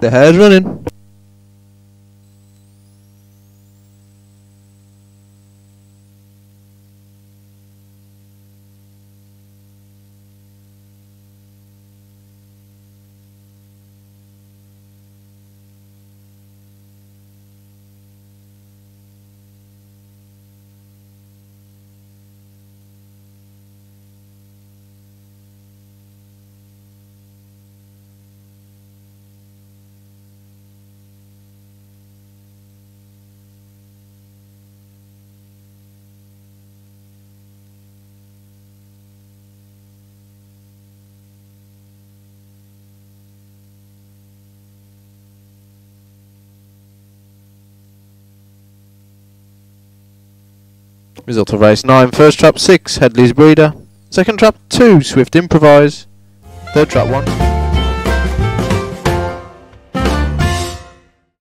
The hare's running. Result of race 9. First trap 6, Headley's Breeder. Second trap 2, Swift Improvise. Third trap 1.